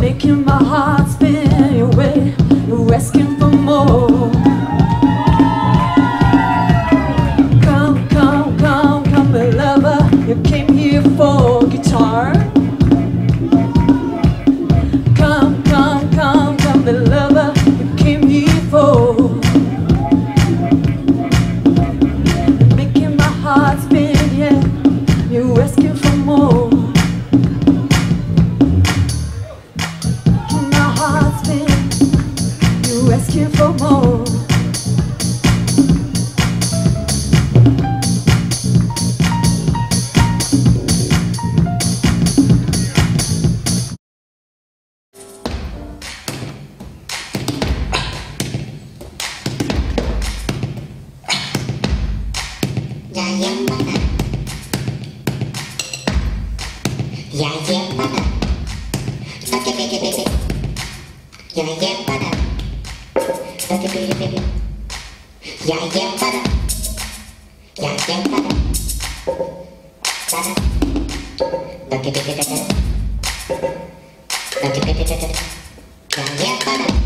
Making my heart spin, Come, come, come, come, lover, you came here for. Making my heart spin, yeah, you asking for more. My you asking for more. Ya llembana Sake bebe bebe Ya llembana Sake bebe bebe Ya llembana Ya llembana Dada Sake bebe bebe Sake bebe bebe Ya llembana Dada